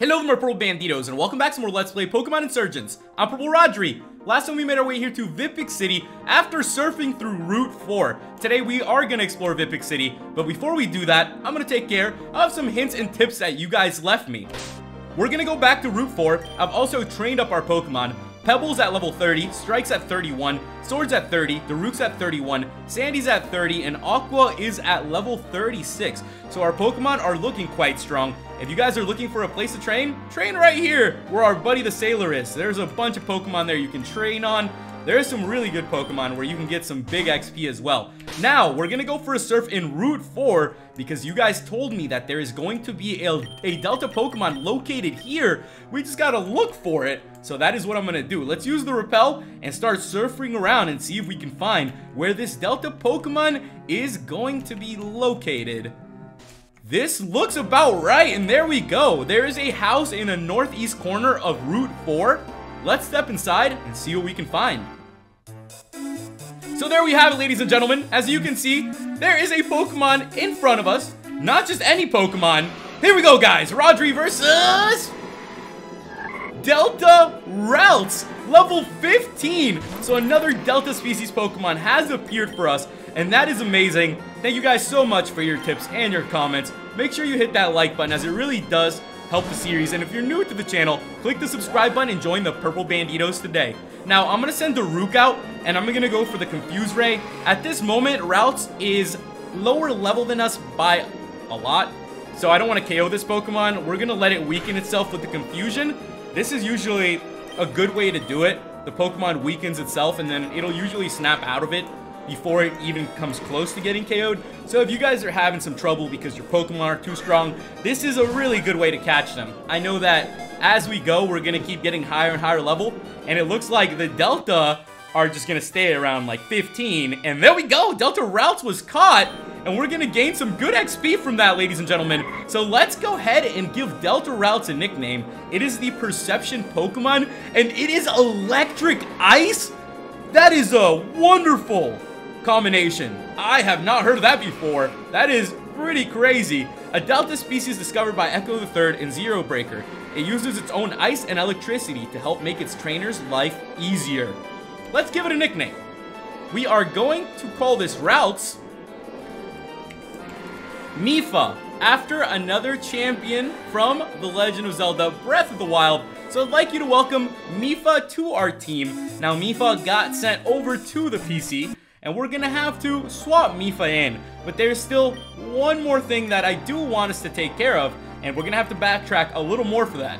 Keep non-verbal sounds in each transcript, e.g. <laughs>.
Hello my Purple Banditos, and welcome back to more Let's Play Pokemon Insurgence. I'm Purple Rodri. Last time we made our way here to Vipik City after surfing through Route 4. Today we are going to explore Vipik City, but before we do that, I'm going to take care of some hints and tips that you guys left me. We're going to go back to Route 4. I've also trained up our Pokemon. Pebbles at level 30, Strike's at 31, Swords at 30, the Daruk's at 31, Sandy's at 30, and Aqua is at level 36. So our Pokemon are looking quite strong. If you guys are looking for a place to train, train right here where our buddy the Sailor is. There's a bunch of Pokemon there you can train on. There's some really good Pokemon where you can get some big XP as well. Now, we're gonna go for a surf in Route 4 because you guys told me that there is going to be a, a Delta Pokemon located here. We just gotta look for it. So that is what I'm gonna do. Let's use the Repel and start surfing around and see if we can find where this Delta Pokemon is going to be located. This looks about right, and there we go. There is a house in the northeast corner of Route 4. Let's step inside and see what we can find. So there we have it, ladies and gentlemen. As you can see, there is a Pokemon in front of us. Not just any Pokemon. Here we go, guys. Rodri versus... Delta Ralts, level 15. So another Delta species Pokemon has appeared for us, and that is amazing. Thank you guys so much for your tips and your comments. Make sure you hit that like button as it really does help the series. And if you're new to the channel, click the subscribe button and join the Purple Banditos today. Now, I'm to send Daruk out, and I'm to go for the Confuse Ray. At this moment, Ralts is lower level than us by a lot. So I don't want to KO this Pokemon. We're to let it weaken itself with the Confusion. This is usually a good way to do it. The Pokemon weakens itself, and then it'll usually snap out of it before it even comes close to getting KO'd. So if you guys are having some trouble because your Pokemon are too strong, this is a really good way to catch them. I know that as we go, we're going to keep getting higher and higher level, and it looks like the Delta are just going to stay around like 15, and there we go! Delta Ralts was caught, and we're to gain some good XP from that, ladies and gentlemen. So let's go ahead and give Delta Ralts a nickname. It is the Perception Pokemon, and it is Electric Ice? That is a wonderful combination. I have not heard of that before. That is pretty crazy. A Delta species discovered by Echo III in Zero Breaker. It uses its own ice and electricity to help make its trainer's life easier. Let's give it a nickname. We are going to call this Ralts Mipha, after another champion from The Legend of Zelda Breath of the Wild. So I'd like you to welcome Mipha to our team. Now Mipha got sent over to the PC, and we're gonna have to swap Mipha in. But there's still one more thing that I do want us to take care of, and we're gonna have to backtrack a little more for that.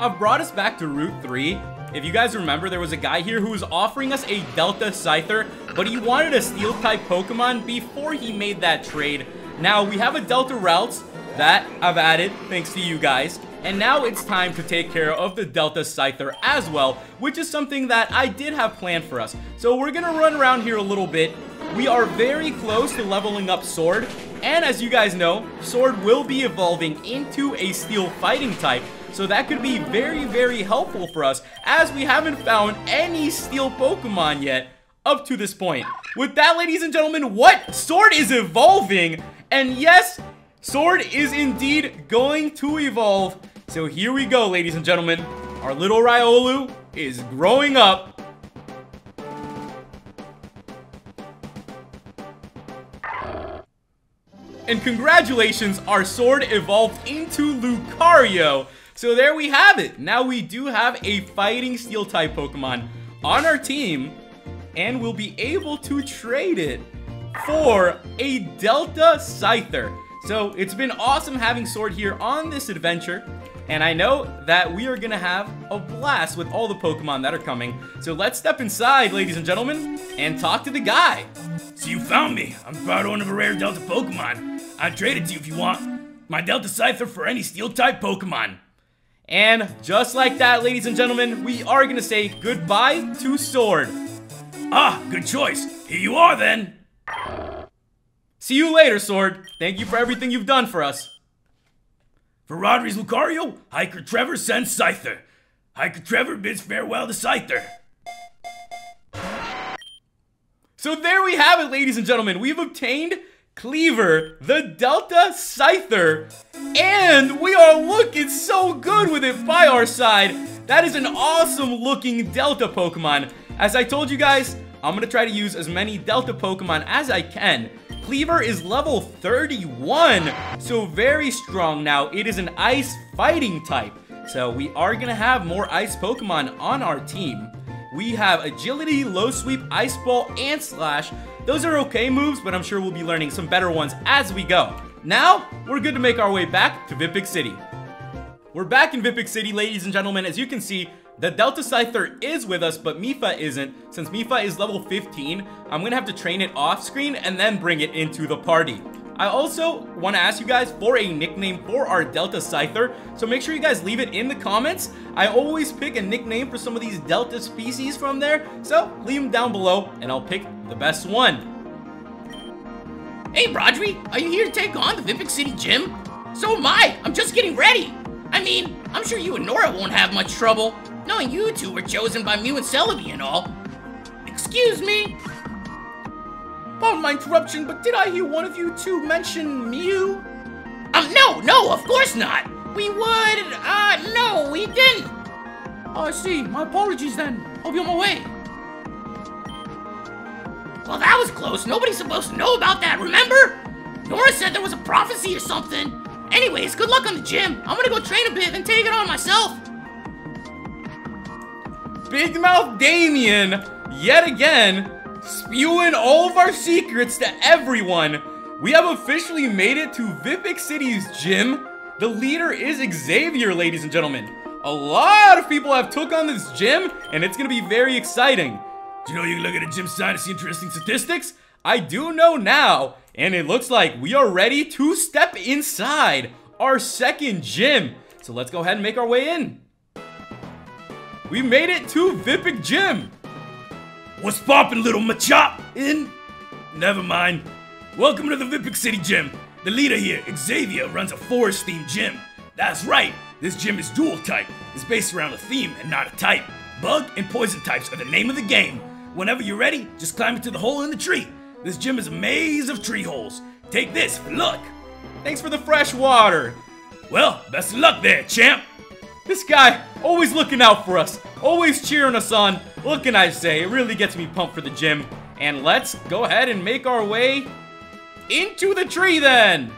I've brought us back to Route 3. If you guys remember, there was a guy here who was offering us a Delta Scyther, but he wanted a Steel-type Pokemon before he made that trade. Now, we have a Delta Ralts that I've added, thanks to you guys. And now it's time to take care of the Delta Scyther as well, which is something that I did have planned for us. So we're gonna run around here a little bit. We are very close to leveling up Sword, and as you guys know, Sword will be evolving into a Steel Fighting type, so that could be very, very helpful for us, as we haven't found any Steel Pokemon yet up to this point. With that, ladies and gentlemen, what? Sword is evolving, and yes, Sword is indeed going to evolve. So here we go, ladies and gentlemen. Our little Riolu is growing up. And congratulations, our sword evolved into Lucario. So there we have it. Now we do have a fighting steel type Pokemon on our team. And we'll be able to trade it for a Delta Scyther. So it's been awesome having Sword here on this adventure. And I know that we are going to have a blast with all the Pokemon that are coming. So let's step inside, ladies and gentlemen, and talk to the guy. So you found me. I'm proud owner of a rare Delta Pokemon. I'd trade it to you if you want. My Delta Scyther for any Steel-type Pokemon. And just like that, ladies and gentlemen, we are going to say goodbye to Sword. Ah, good choice. Here you are, then. See you later, Sword. Thank you for everything you've done for us. For Rodri's Lucario, Hiker Trevor sends Scyther. Hiker Trevor bids farewell to Scyther. So there we have it, ladies and gentlemen. We've obtained Cleaver, the Delta Scyther, and we are looking so good with it by our side. That is an awesome looking Delta Pokemon. As I told you guys, I'm to try to use as many Delta Pokemon as I can. Cleaver is level 31, so very strong now. It is an ice fighting type, so we are to have more ice Pokemon on our team. We have Agility, Low Sweep, Ice Ball, and Slash, those are okay moves, but I'm sure we'll be learning some better ones as we go. Now, we're good to make our way back to Vipik City. We're back in Vipik City, ladies and gentlemen. As you can see, the Delta Scyther is with us, but Mipha isn't. Since Mipha is level 15, I'm gonna have to train it off screen and then bring it into the party. I also want to ask you guys for a nickname for our Delta Scyther, so make sure you guys leave it in the comments. I always pick a nickname for some of these Delta species from there, so leave them down below and I'll pick the best one. Hey, Brodry, are you here to take on the Vipik City Gym? So am I. I'm just getting ready. I mean, I'm sure you and Nora won't have much trouble, knowing you two were chosen by Mew and Celebi and all. Excuse me, Pardon my interruption, but did I hear one of you two mention Mew? Um, no, no, of course not. We would, uh, no, we didn't. Oh, I see. My apologies then. I'll be on my way. Well, that was close. Nobody's supposed to know about that, remember? Nora said there was a prophecy or something. Anyways, good luck on the gym. I'm gonna go train a bit and take it on myself. Big Mouth Damian, yet again, spewing all of our secrets to everyone. We have officially made it to Vipik City's gym. The leader is Xavier, ladies and gentlemen. A lot of people have took on this gym, and it's gonna be very exciting. Do you know you can look at a gym sign to see interesting statistics? I do know now, and it looks like we are ready to step inside our second gym. So let's go ahead and make our way in. We made it to Vipik Gym. What's poppin', little Machop? In? Never mind. Welcome to the Vipik City Gym. The leader here, Xavier, runs a forest-themed gym. That's right, this gym is dual type. It's based around a theme and not a type. Bug and poison types are the name of the game. Whenever you're ready, just climb into the hole in the tree. This gym is a maze of tree holes. Take this for luck. Thanks for the fresh water. Well, best of luck there, champ. This guy, always looking out for us, always cheering us on. What can I say? It really gets me pumped for the gym. And let's go ahead and make our way into the tree then.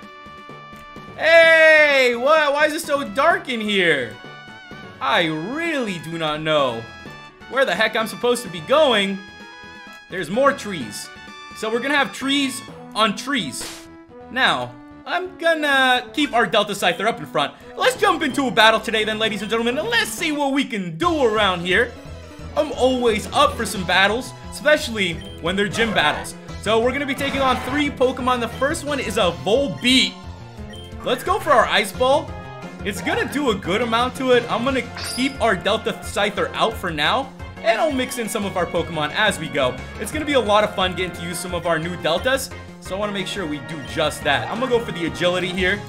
Hey, what? Why is it so dark in here? I really do not know where the heck I'm supposed to be going. There's more trees. So we're gonna have trees on trees. Now, I'm gonna keep our Delta Scyther up in front. Let's jump into a battle today then, ladies and gentlemen, and let's see what we can do around here. I'm always up for some battles, especially when they're gym battles. So we're gonna be taking on three Pokemon. The first one is a Volbeat. Let's go for our Ice Ball. It's gonna do a good amount to it. I'm gonna keep our Delta Scyther out for now. And I'll mix in some of our Pokemon as we go. It's gonna be a lot of fun getting to use some of our new Deltas. So I wanna make sure we do just that. I'm gonna go for the agility here.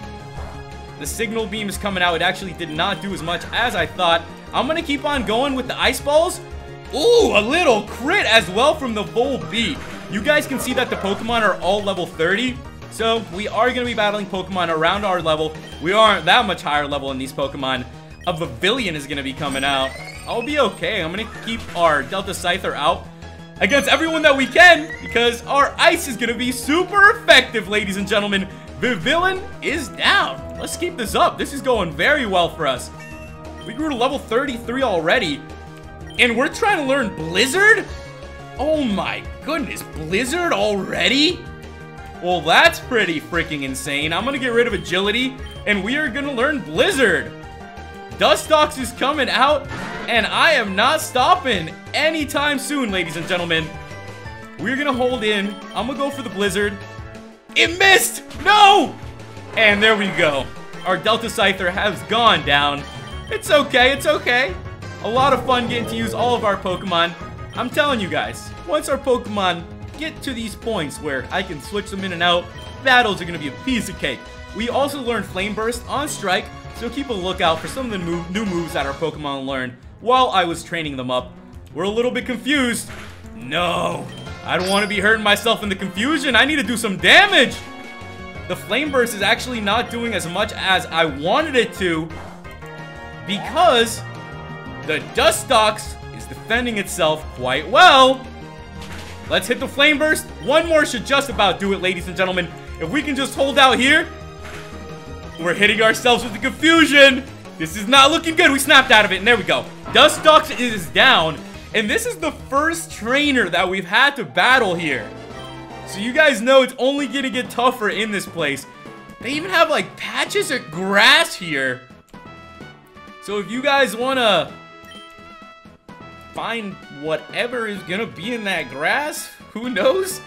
The signal beam is coming out. It actually did not do as much as I thought. I'm gonna keep on going with the ice balls. Ooh, a little crit as well from the Volbeat. You guys can see that the Pokemon are all level 30. So we are going to be battling Pokemon around our level. We aren't that much higher level in these Pokemon. A Vivillon is going to be coming out. I'll be okay. I'm going to keep our Delta Scyther out against everyone that we can because our ice is going to be super effective, ladies and gentlemen. Vivillon is down. Let's keep this up. This is going very well for us. We grew to level 33 already. And we're trying to learn Blizzard? Oh my goodness, Blizzard already? Well, that's pretty freaking insane. I'm gonna get rid of Agility, and we are gonna learn Blizzard. Dustox is coming out, and I am not stopping anytime soon, ladies and gentlemen. We're gonna hold in. I'm gonna go for the Blizzard. It missed! No! And there we go. Our Delta Scyther has gone down. It's okay, it's okay. A lot of fun getting to use all of our Pokemon. I'm telling you guys, once our Pokemon get to these points where I can switch them in and out, battles are to be a piece of cake. We also learned Flame Burst on Strike, so keep a lookout for some of the new moves that our Pokemon learned while I was training them up. We're a little bit confused. No, I don't want to be hurting myself in the confusion. I need to do some damage. the Flame Burst is actually not doing as much as I wanted it to because the Dustox is defending itself quite well. Let's hit the Flame Burst. One more should just about do it, ladies and gentlemen. If we can just hold out here, we're hitting ourselves with the confusion. This is not looking good. We snapped out of it, and there we go. Dustox is down, and this is the first trainer that we've had to battle here. So you guys know it's only gonna get tougher in this place. They even have like patches of grass here. So if you guys wanna find whatever is gonna be in that grass, who knows?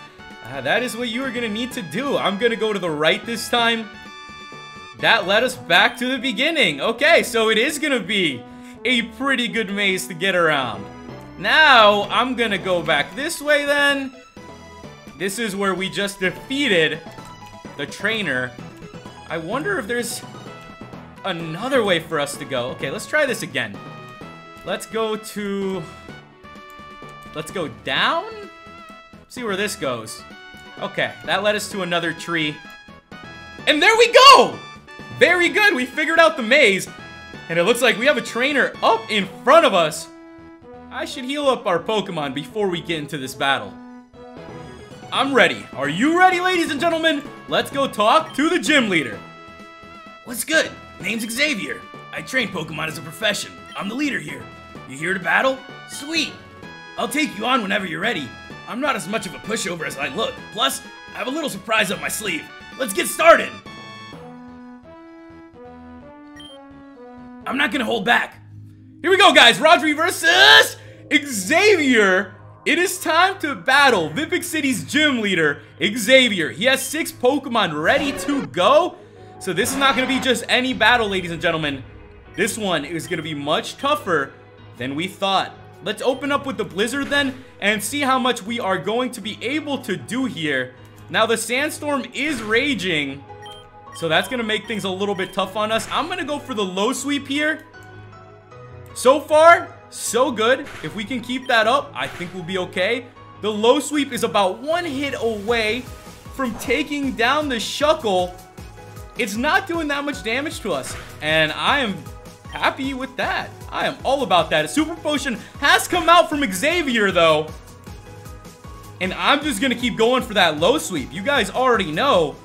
Uh, that is what you are gonna need to do. I'm gonna go to the right this time. That led us back to the beginning. Okay, so it is gonna be a pretty good maze to get around. Now, I'm gonna go back this way then. This is where we just defeated the trainer. I wonder if there's another way for us to go. Okay, let's try this again. Let's go to... Let's go down? See where this goes. Okay, that led us to another tree. And there we go! Very good, we figured out the maze. And it looks like we have a trainer up in front of us. I should heal up our Pokemon before we get into this battle. I'm ready. Are you ready, ladies and gentlemen? Let's go talk to the gym leader. What's good? Name's Xavier. I train Pokemon as a profession. I'm the leader here. You here to battle? Sweet. I'll take you on whenever you're ready. I'm not as much of a pushover as I look. Plus, I have a little surprise up my sleeve. Let's get started. I'm not gonna hold back. Here we go, guys. Rodri versus Xavier. It is time to battle Vipik City's gym leader, Xavier. He has six Pokemon ready to go. So this is not going to be just any battle, ladies and gentlemen. This one is going to be much tougher than we thought. Let's open up with the Blizzard then and see how much we are going to be able to do here. Now, the Sandstorm is raging, so that's going to make things a little bit tough on us. I'm going to go for the low sweep here. So far, so good. If we can keep that up, I think we'll be okay. The low sweep is about one hit away from taking down the Shuckle. It's not doing that much damage to us, and I am happy with that. I am all about that. A Super Potion has come out from Xavier, though. And I'm just going to keep going for that low sweep. You guys already know.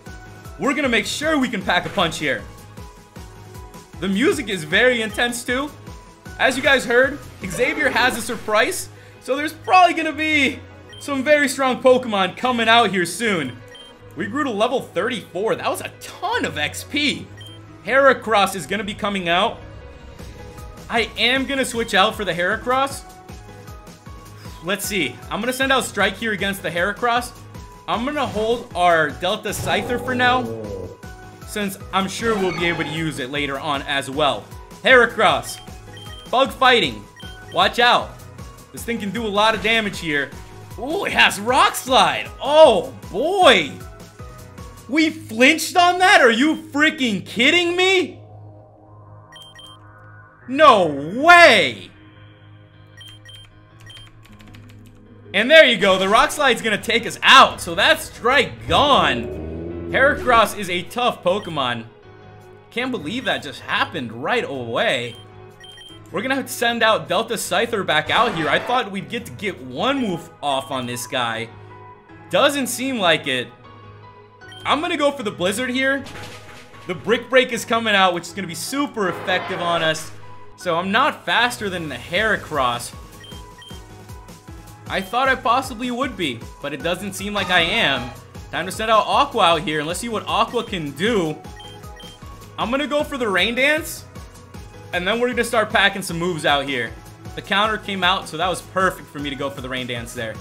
We're to make sure we can pack a punch here. The music is very intense, too. As you guys heard, Xavier has a surprise, so there's probably gonna be some very strong Pokemon coming out here soon. We grew to level 34. That was a ton of XP. Heracross is gonna be coming out. I am gonna switch out for the Heracross. Let's see. I'm gonna send out Strike here against the Heracross. I'm gonna hold our Delta Scyther for now, since I'm sure we'll be able to use it later on as well. Heracross, Bug fighting. Watch out. This thing can do a lot of damage here. Ooh, it has Rock Slide. Oh, boy. We flinched on that? Are you freaking kidding me? No way. And there you go. The Rock Slide's to take us out. So that's strike gone. Heracross is a tough Pokemon. Can't believe that just happened right away. We're gonna have to send out Delta Scyther back out here. I thought we'd get to get one move off on this guy. Doesn't seem like it. I'm gonna go for the Blizzard here. The Brick Break is coming out, which is gonna be super effective on us. So I'm not faster than the Heracross. I thought I possibly would be, but it doesn't seem like I am. Time to send out Aqua out here, and let's see what Aqua can do. I'm gonna go for the Rain Dance. And then we're to start packing some moves out here. The counter came out, so that was perfect for me to go for the Rain Dance there.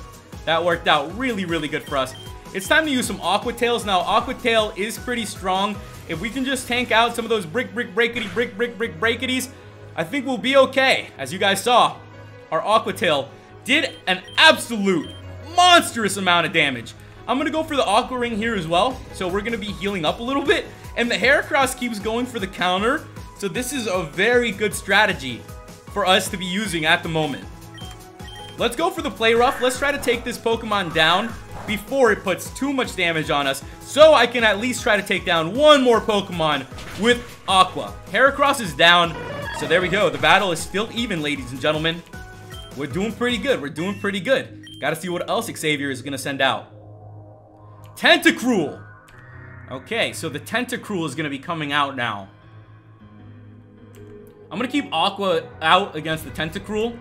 That worked out really, really good for us. It's time to use some Aqua Tails. Now, Aqua Tail is pretty strong. If we can just tank out some of those brick, brick, breakity, brick, brick, brick, breakities, I think we'll be okay. As you guys saw, our Aqua Tail did an absolute monstrous amount of damage. I'm to go for the Aqua Ring here as well. So we're to be healing up a little bit. And the Heracross keeps going for the counter. So this is a very good strategy for us to be using at the moment. Let's go for the Play Rough. Let's try to take this Pokemon down. before it puts too much damage on us, so I can at least try to take down one more Pokemon with Aqua. Heracross is down, so there we go. The battle is still even, ladies and gentlemen. We're doing pretty good. We're doing pretty good. Gotta see what else Xavier is gonna send out. Tentacruel! Okay, so the Tentacruel is gonna be coming out now. I'm gonna keep Aqua out against the Tentacruel.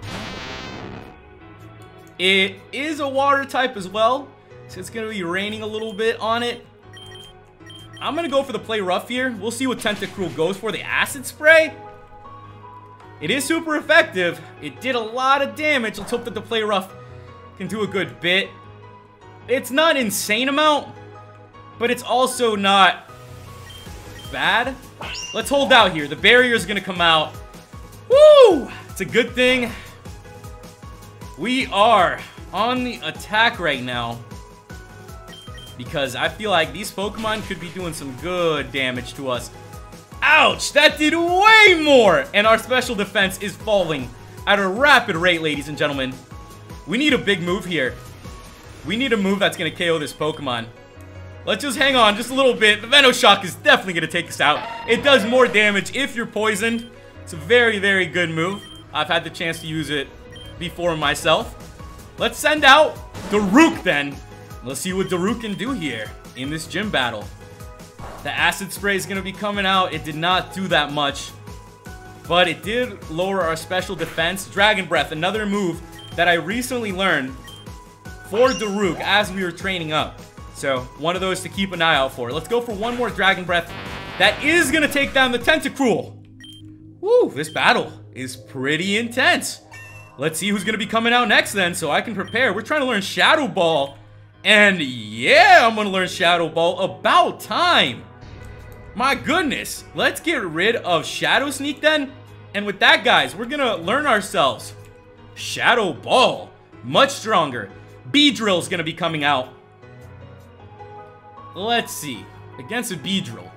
It is a water type as well, so it's gonna be raining a little bit on it. I'm gonna go for the play rough here. We'll see what Tentacruel goes for. The Acid Spray? It is super effective. It did a lot of damage. Let's hope that the play rough can do a good bit. It's not insane amount, but it's also not bad. Let's hold out here. The barrier is going to come out. Woo! It's a good thing. We are on the attack right now. Because I feel like these Pokemon could be doing some good damage to us. Ouch! That did way more! And our special defense is falling at a rapid rate, ladies and gentlemen. We need a big move here. We need a move that's going to KO this Pokemon. Let's just hang on just a little bit. The Venoshock is definitely going to take us out. It does more damage if you're poisoned. It's a very, very good move. I've had the chance to use it before myself. Let's send out Daruk then. Let's see what Daruk can do here in this gym battle. The Acid Spray is going to be coming out. It did not do that much. But it did lower our special defense. Dragon Breath, another move that I recently learned for Daruk as we were training up. So, one of those to keep an eye out for. Let's go for one more Dragon Breath. That is going to take down the Tentacruel. Woo, this battle is pretty intense. Let's see who's going to be coming out next then so I can prepare. We're trying to learn Shadow Ball. And yeah, I'm going to learn Shadow Ball. About time. My goodness. Let's get rid of Shadow Sneak then. And with that, guys, we're going to learn ourselves Shadow Ball. Much stronger. Beedrill is going to be coming out. Let's see. Against a Beedrill.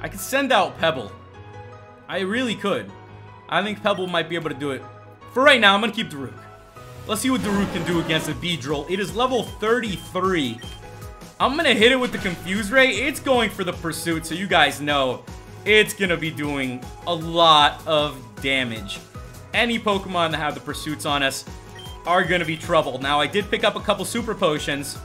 I could send out Pebble. I really could. I think Pebble might be able to do it. For right now, I'm going to keep Daruk. Let's see what Daruk can do against a Beedrill. It is level 33. I'm going to hit it with the Confuse Ray. It's going for the Pursuit, so you guys know it's going to be doing a lot of damage. Any Pokemon that have the Pursuits on us are going to be trouble. Now, I did pick up a couple Super Potions,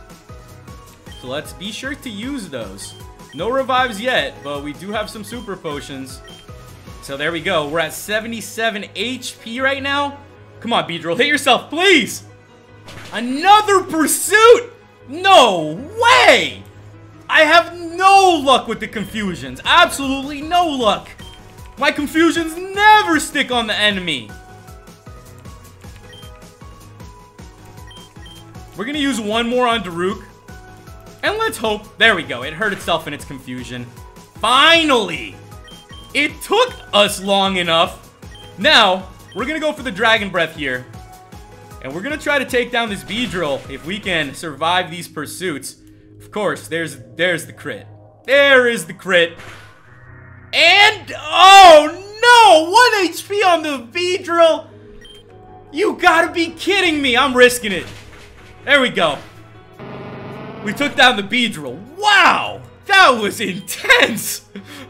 so let's be sure to use those. No revives yet, but we do have some Super Potions. So there we go. We're at 77 HP right now. Come on, Beedrill. Hit yourself, please! Another Pursuit! No way! I have no luck with the confusions. Absolutely no luck. My confusions never stick on the enemy. We're to use one more on Daruk. And let's hope... There we go. It hurt itself in its confusion. Finally! It took us long enough. Now, we're to go for the Dragon Breath here. And we're to try to take down this Beedrill if we can survive these pursuits. Of course, there's there's the crit. There is the crit. And, oh no! 1 HP on the Beedrill! You gotta be kidding me! I'm risking it. There we go. We took down the Beedrill. Wow! That was <laughs> intense!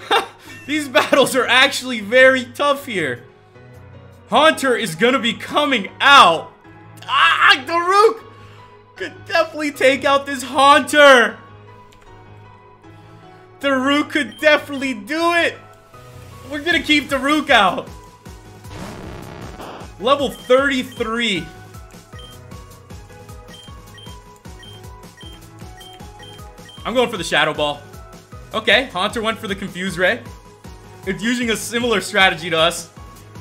<laughs> These battles are actually very tough here. Haunter is gonna be coming out. Ah, Daruk could definitely take out this Haunter. Daruk could definitely do it. We're gonna keep Daruk out. Level 33. I'm going for the Shadow Ball. Okay, Haunter went for the Confuse Ray. It's using a similar strategy to us.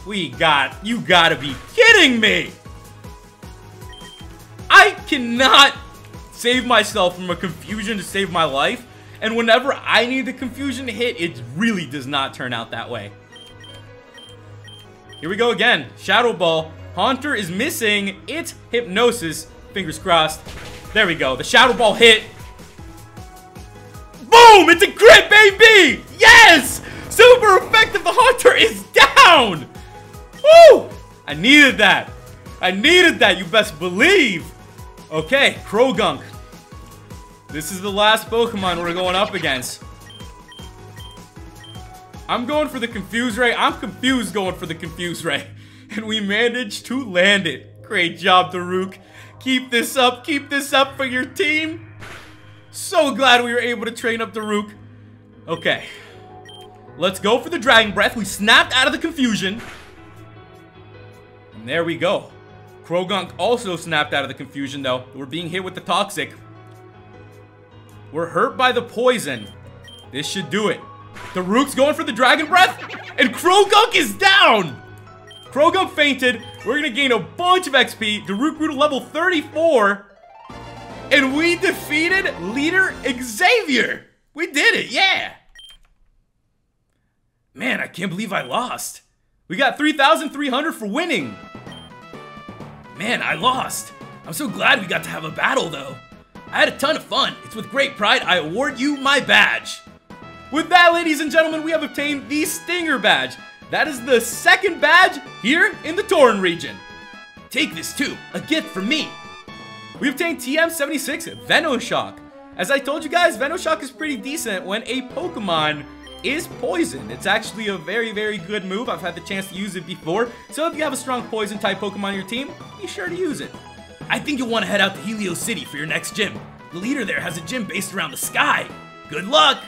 We got... You gotta be kidding me! I cannot save myself from a confusion to save my life. And whenever I need the confusion to hit, it really does not turn out that way. Here we go again. Shadow Ball. Haunter is missing its Hypnosis. Fingers crossed. There we go. The Shadow Ball hit. Boom! It's a crit, baby! Yes! Super effective. The Haunter is down! Woo! I needed that. I needed that, you best believe. Okay, Croagunk. This is the last Pokemon we're going up against. I'm going for the Confuse Ray. I'm confused going for the Confuse Ray. <laughs> And we managed to land it. Great job, Daruk. Keep this up. Keep this up for your team. So glad we were able to train up Daruk. Okay. Let's go for the Dragon Breath. We snapped out of the confusion. And there we go. Croagunk also snapped out of the confusion, though. We're being hit with the Toxic. We're hurt by the poison. This should do it. Daruk's going for the Dragon Breath, and Croagunk is down! Croagunk fainted. We're gonna gain a bunch of XP. Daruk grew to level 34. And we defeated leader Xavier. We did it, yeah. Man, I can't believe I lost. We got 3,300 for winning. Man, I lost. I'm so glad we got to have a battle, though. I had a ton of fun. It's with great pride I award you my badge. With that, ladies and gentlemen, we have obtained the Stinger Badge. That is the second badge here in the Torren region. Take this too, a gift from me. We obtained TM76 Venoshock. As I told you guys, Venoshock is pretty decent when a Pokemon is Poison. It's actually a very, very good move. I've had the chance to use it before. So if you have a strong poison type Pokemon on your team, be sure to use it. I think you'll want to head out to Helios City for your next gym. The leader there has a gym based around the sky. Good luck!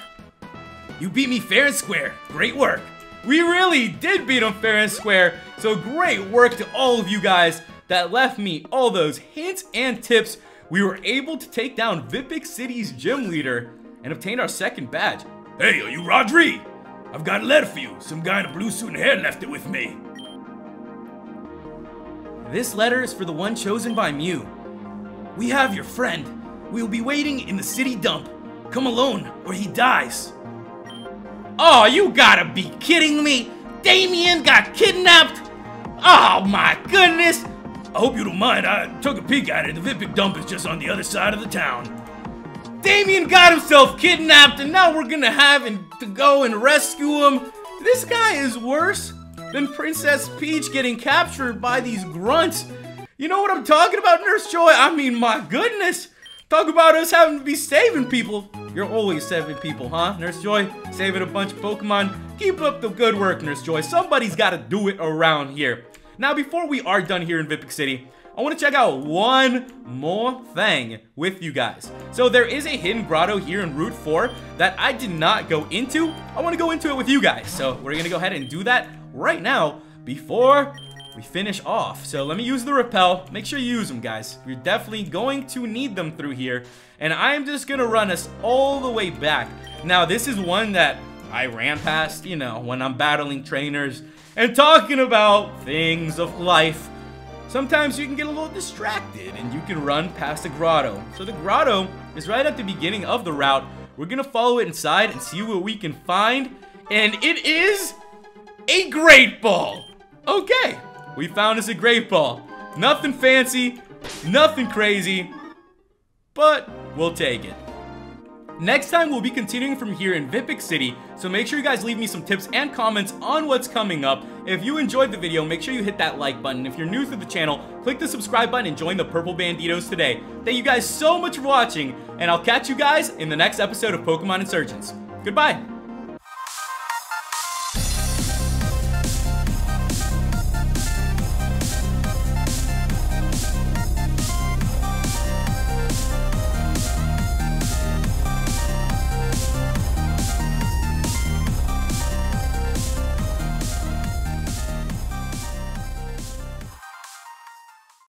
You beat me fair and square. Great work. We really did beat him fair and square. So great work to all of you guys that left me all those hints and tips. We were able to take down Vipik City's gym leader and obtain our second badge. Hey, are you Rodri? I've got a letter for you. Some guy in a blue suit and hair left it with me. This letter is for the one chosen by Mew. We have your friend. We will be waiting in the city dump. Come alone, or he dies. Oh, you gotta be kidding me! Damian got kidnapped? Oh my goodness! I hope you don't mind. I took a peek at it. The Vipik dump is just on the other side of the town. Damian got himself kidnapped, and now we're gonna have to go and rescue him. This guy is worse than Princess Peach getting captured by these grunts. You know what I'm talking about, Nurse Joy? I mean, my goodness. Talk about us having to be saving people. You're always saving people, huh, Nurse Joy? Saving a bunch of Pokemon? Keep up the good work, Nurse Joy. Somebody's got to do it around here. Now, before we are done here in Vipik City, I want to check out one more thing with you guys. So there is a hidden grotto here in Route 4 that I did not go into. I want to go into it with you guys. So we're going to go ahead and do that right now before we finish off. So let me use the repel. Make sure you use them, guys. You're definitely going to need them through here. And I'm just going to run us all the way back. Now, this is one that I ran past, you know, when I'm battling trainers and talking about things of life. Sometimes you can get a little distracted and you can run past the grotto. So the grotto is right at the beginning of the route. We're to follow it inside and see what we can find. And it is a great ball. Okay, we found us a great ball. Nothing fancy, nothing crazy, but we'll take it. Next time, we'll be continuing from here in Vipik City, so make sure you guys leave me some tips and comments on what's coming up. If you enjoyed the video, make sure you hit that like button. If you're new to the channel, click the subscribe button and join the Purple Banditos today. Thank you guys so much for watching, and I'll catch you guys in the next episode of Pokemon Insurgence. Goodbye!